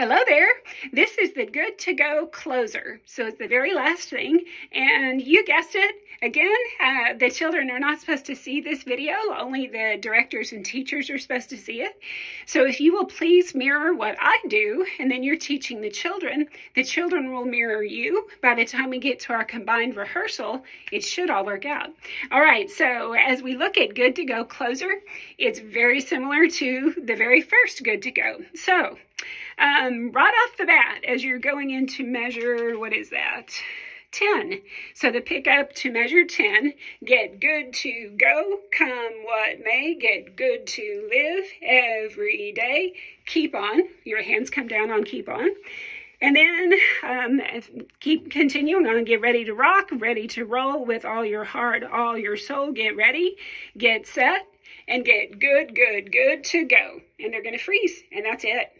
Hello there. This is the good to go closer. So it's the very last thing. And you guessed it. Again, uh, the children are not supposed to see this video. Only the directors and teachers are supposed to see it. So if you will please mirror what I do, and then you're teaching the children, the children will mirror you. By the time we get to our combined rehearsal, it should all work out. All right. So as we look at good to go closer, it's very similar to the very first good to go. So um, right off the bat, as you're going into measure, what is that? 10. So the pick up to measure 10, get good to go, come what may, get good to live every day. Keep on. Your hands come down on keep on. And then um, keep continuing on. Get ready to rock, ready to roll with all your heart, all your soul. Get ready, get set, and get good, good, good to go. And they're going to freeze. And that's it.